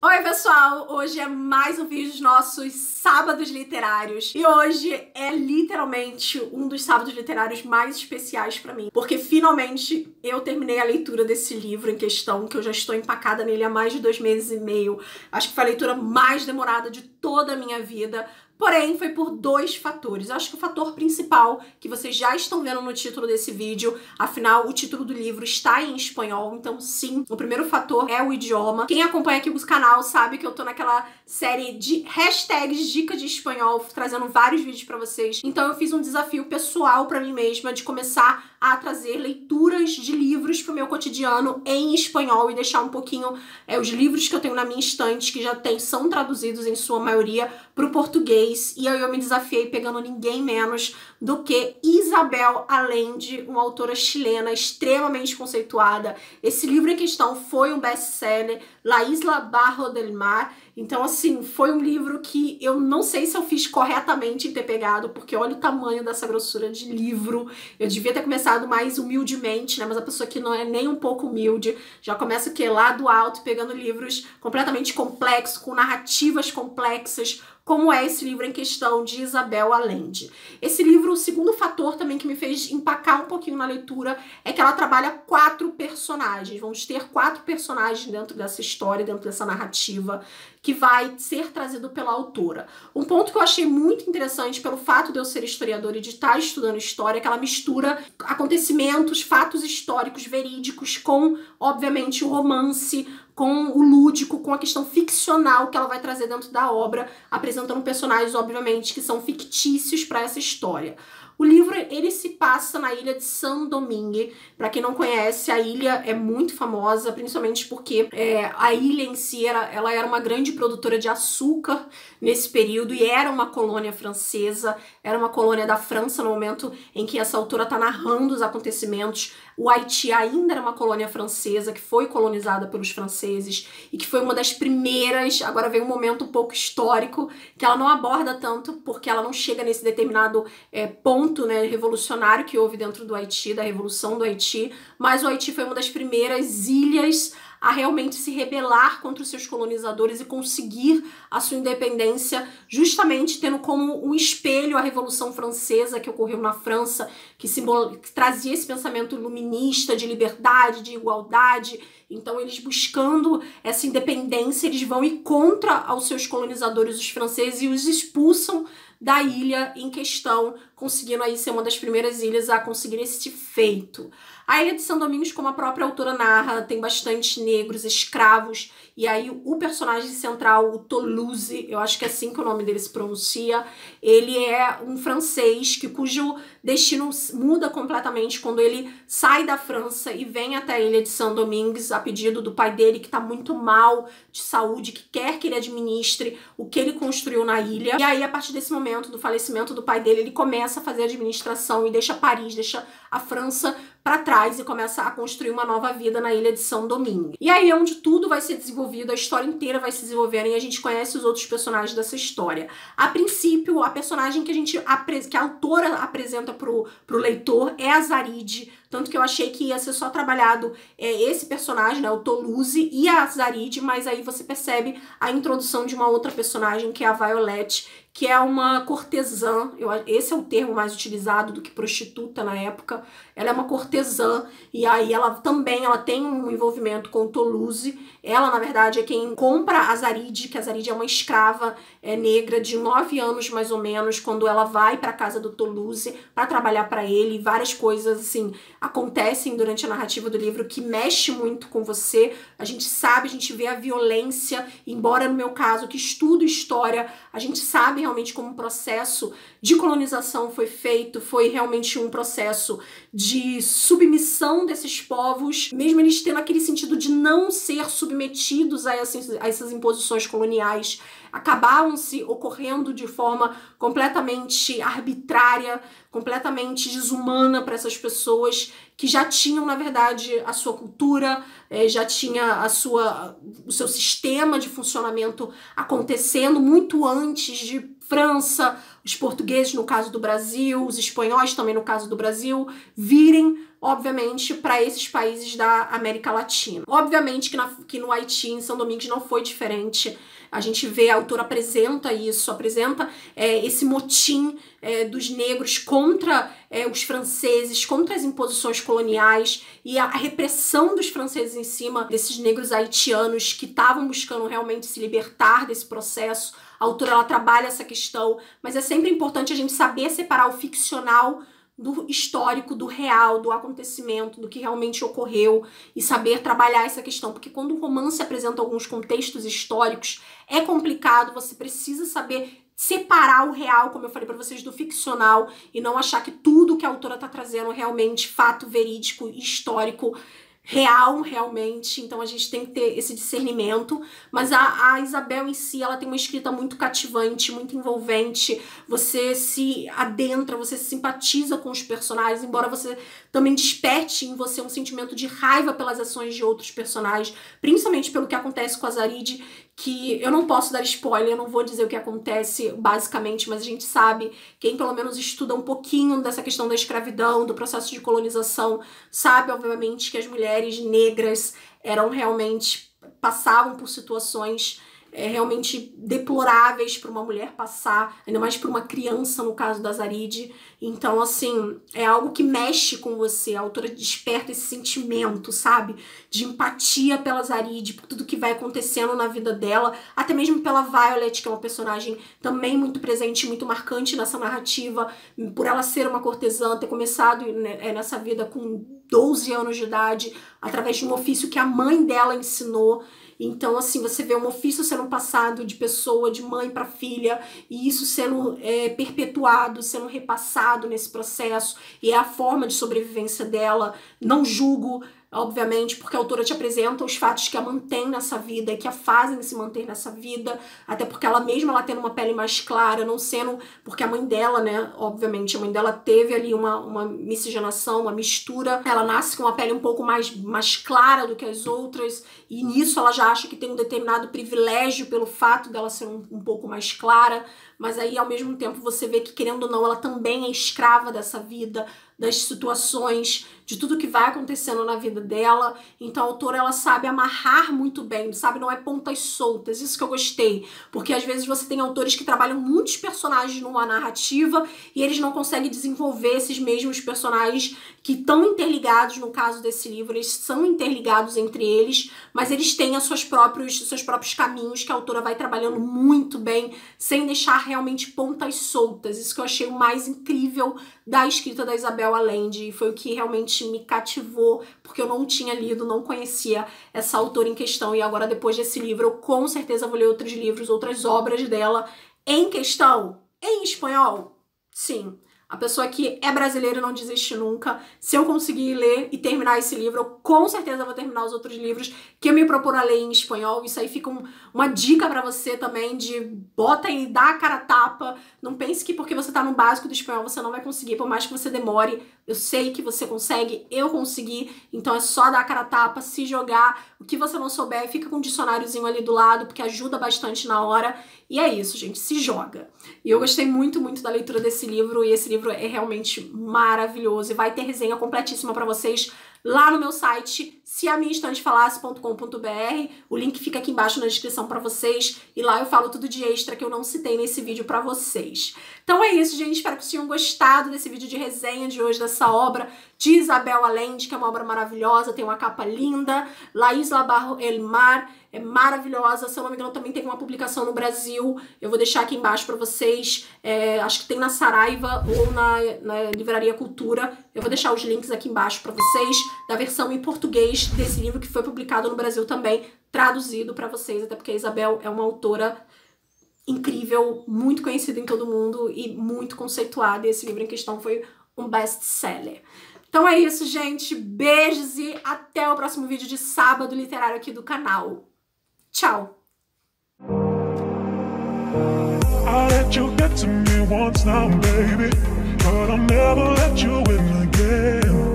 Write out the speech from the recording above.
Oi, pessoal! Hoje é mais um vídeo dos nossos sábados literários. E hoje é literalmente um dos sábados literários mais especiais para mim, porque finalmente eu terminei a leitura desse livro em questão, que eu já estou empacada nele há mais de dois meses e meio. Acho que foi a leitura mais demorada de toda a minha vida, Porém, foi por dois fatores. Eu acho que o fator principal, que vocês já estão vendo no título desse vídeo, afinal, o título do livro está em espanhol, então sim, o primeiro fator é o idioma. Quem acompanha aqui o canal sabe que eu tô naquela série de hashtags dica de espanhol, trazendo vários vídeos para vocês. Então eu fiz um desafio pessoal para mim mesma de começar a trazer leituras de livros pro meu cotidiano em espanhol e deixar um pouquinho é, os livros que eu tenho na minha estante, que já tem, são traduzidos em sua maioria pro português fez, e aí eu me desafiei pegando ninguém menos do que Isabel Allende, uma autora chilena extremamente conceituada. Esse livro em questão foi um best-seller, La Isla Barro del Mar, então, assim, foi um livro que eu não sei se eu fiz corretamente em ter pegado, porque olha o tamanho dessa grossura de livro. Eu devia ter começado mais humildemente, né? Mas a pessoa que não é nem um pouco humilde já começa o quê? Lá do alto, pegando livros completamente complexos, com narrativas complexas, como é esse livro em questão de Isabel Allende. Esse livro, o segundo fator também que me fez empacar um pouquinho na leitura é que ela trabalha quatro personagens. Vamos ter quatro personagens dentro dessa história, dentro dessa narrativa, que vai ser trazido pela autora. Um ponto que eu achei muito interessante pelo fato de eu ser historiadora e de estar estudando história é que ela mistura acontecimentos, fatos históricos verídicos com, obviamente, o romance, com o lúdico, com a questão ficcional que ela vai trazer dentro da obra, apresentando personagens, obviamente, que são fictícios para essa história. O livro ele se passa na ilha de San Domingue. Para quem não conhece, a ilha é muito famosa, principalmente porque é, a ilha em si era, ela era uma grande produtora de açúcar nesse período e era uma colônia francesa, era uma colônia da França no momento em que essa autora está narrando os acontecimentos. O Haiti ainda era uma colônia francesa que foi colonizada pelos franceses e que foi uma das primeiras. Agora vem um momento um pouco histórico que ela não aborda tanto porque ela não chega nesse determinado é, ponto ponto né, revolucionário que houve dentro do Haiti, da Revolução do Haiti, mas o Haiti foi uma das primeiras ilhas a realmente se rebelar contra os seus colonizadores e conseguir a sua independência, justamente tendo como um espelho a Revolução Francesa que ocorreu na França, que, que trazia esse pensamento iluminista de liberdade, de igualdade. Então, eles buscando essa independência, eles vão ir contra aos seus colonizadores, os franceses, e os expulsam da ilha em questão, conseguindo aí ser uma das primeiras ilhas a conseguir esse feito. A ilha de São Domingos, como a própria autora narra, tem bastante negros, escravos, e aí o personagem central, o Toulouse, eu acho que é assim que o nome dele se pronuncia, ele é um francês que cujo destino muda completamente quando ele sai da França e vem até a ilha de São Domingos a pedido do pai dele que está muito mal de saúde, que quer que ele administre o que ele construiu na ilha. E aí a partir desse momento do falecimento do pai dele, ele começa a fazer administração e deixa Paris, deixa a França para trás e começa a construir uma nova vida na ilha de São Domingo. E aí é onde tudo vai ser desenvolvido, a história inteira vai se desenvolvendo e a gente conhece os outros personagens dessa história. A princípio, a personagem que a gente que a autora apresenta pro, pro leitor é a Zarid, tanto que eu achei que ia ser só trabalhado é, esse personagem, né, o Toulouse e a Zarid, mas aí você percebe a introdução de uma outra personagem que é a Violet, que é uma cortesã, eu, esse é o termo mais utilizado do que prostituta na época. Ela é uma cortesã e aí ela também ela tem um envolvimento com Toulouse. Ela, na verdade, é quem compra a Zarid, que a Zarid é uma escrava é, negra de nove anos mais ou menos, quando ela vai para casa do Toulouse para trabalhar para ele. Várias coisas assim acontecem durante a narrativa do livro que mexe muito com você. A gente sabe, a gente vê a violência, embora no meu caso que estudo história, a gente sabe realmente como um processo de colonização foi feito, foi realmente um processo de submissão desses povos, mesmo eles tendo aquele sentido de não ser submetidos a essas, a essas imposições coloniais, acabavam se ocorrendo de forma completamente arbitrária, completamente desumana para essas pessoas que já tinham, na verdade, a sua cultura, eh, já tinha a sua, o seu sistema de funcionamento acontecendo muito antes de França, os portugueses no caso do Brasil, os espanhóis também no caso do Brasil, virem obviamente, para esses países da América Latina. Obviamente que, na, que no Haiti, em São Domingos, não foi diferente. A gente vê, a autora apresenta isso, apresenta é, esse motim é, dos negros contra é, os franceses, contra as imposições coloniais e a, a repressão dos franceses em cima desses negros haitianos que estavam buscando realmente se libertar desse processo. A autora ela trabalha essa questão, mas é sempre importante a gente saber separar o ficcional do histórico, do real, do acontecimento, do que realmente ocorreu e saber trabalhar essa questão, porque quando o romance apresenta alguns contextos históricos, é complicado, você precisa saber separar o real, como eu falei para vocês, do ficcional e não achar que tudo que a autora está trazendo é realmente fato verídico, histórico, real realmente, então a gente tem que ter esse discernimento, mas a, a, Isabel em si, ela tem uma escrita muito cativante, muito envolvente, você se adentra, você se simpatiza com os personagens, embora você também desperte em você um sentimento de raiva pelas ações de outros personagens, principalmente pelo que acontece com a Zarid, que eu não posso dar spoiler, eu não vou dizer o que acontece basicamente, mas a gente sabe, quem pelo menos estuda um pouquinho dessa questão da escravidão, do processo de colonização, sabe, obviamente, que as mulheres negras eram realmente passavam por situações é, realmente deploráveis para uma mulher passar, ainda mais para uma criança, no caso da Zarid. Então, assim, é algo que mexe com você. A autora desperta esse sentimento, sabe? De empatia pela Zarid, por tudo que vai acontecendo na vida dela, até mesmo pela Violet, que é uma personagem também muito presente, muito marcante nessa narrativa, por ela ser uma cortesã, ter começado né, é, nessa vida com 12 anos de idade, através de um ofício que a mãe dela ensinou. Então, assim, você vê um ofício sendo passado de pessoa, de mãe para filha, e isso sendo é, perpetuado, sendo repassado nesse processo, e é a forma de sobrevivência dela. Não julgo obviamente, porque a autora te apresenta os fatos que a mantém nessa vida e que a fazem se manter nessa vida, até porque ela mesma ela tendo uma pele mais clara, não sendo porque a mãe dela, né, obviamente, a mãe dela teve ali uma, uma miscigenação, uma mistura, ela nasce com uma pele um pouco mais, mais clara do que as outras, e nisso ela já acha que tem um determinado privilégio pelo fato dela ser um, um pouco mais clara, mas aí ao mesmo tempo você vê que, querendo ou não, ela também é escrava dessa vida, das situações, de tudo que vai acontecendo na vida dela. Então a autora ela sabe amarrar muito bem, sabe? Não é pontas soltas. Isso que eu gostei, porque às vezes você tem autores que trabalham muitos personagens numa narrativa e eles não conseguem desenvolver esses mesmos personagens que estão interligados no caso desse livro, eles são interligados entre eles, mas eles têm os seus próprios, seus próprios caminhos que a autora vai trabalhando muito bem, sem deixar realmente pontas soltas. Isso que eu achei o mais incrível da escrita da Isabel Allende, e foi o que realmente me cativou, porque eu não tinha lido, não conhecia essa autora em questão, e agora depois desse livro eu com certeza vou ler outros livros, outras obras dela em questão, em espanhol. Sim, a pessoa que é brasileira não desiste nunca. Se eu conseguir ler e terminar esse livro, eu com certeza vou terminar os outros livros que eu me propor a ler em espanhol. Isso aí fica um, uma dica para você também de bota e dá a cara tapa. Não pense que porque você tá no básico do espanhol você não vai conseguir, por mais que você demore. Eu sei que você consegue, eu consegui. Então é só dar a cara tapa, se jogar. O que você não souber, fica com um dicionáriozinho ali do lado, porque ajuda bastante na hora. E é isso, gente, se joga. E eu gostei muito, muito da leitura desse livro, e esse livro é realmente maravilhoso. E vai ter resenha completíssima para vocês lá no meu site, seamiinstantefalasse.com.br. O link fica aqui embaixo na descrição para vocês. E lá eu falo tudo de extra que eu não citei nesse vídeo para vocês. Então é isso, gente. Espero que vocês tenham gostado desse vídeo de resenha de hoje, dessa obra de Isabel Allende, que é uma obra maravilhosa, tem uma capa linda. La Isla Barro El Mar é maravilhosa. Se eu não me engano, também teve uma publicação no Brasil. Eu vou deixar aqui embaixo para vocês. É, acho que tem na Saraiva ou na, na Livraria Cultura. Eu vou deixar os links aqui embaixo para vocês da versão em português desse livro que foi publicado no Brasil também, traduzido para vocês, até porque a Isabel é uma autora incrível, muito conhecida em todo mundo e muito conceituada. E esse livro em questão foi um best-seller. Então é isso, gente. Beijos e até o próximo vídeo de sábado literário aqui do canal. Tchau! But I'll never let you in again.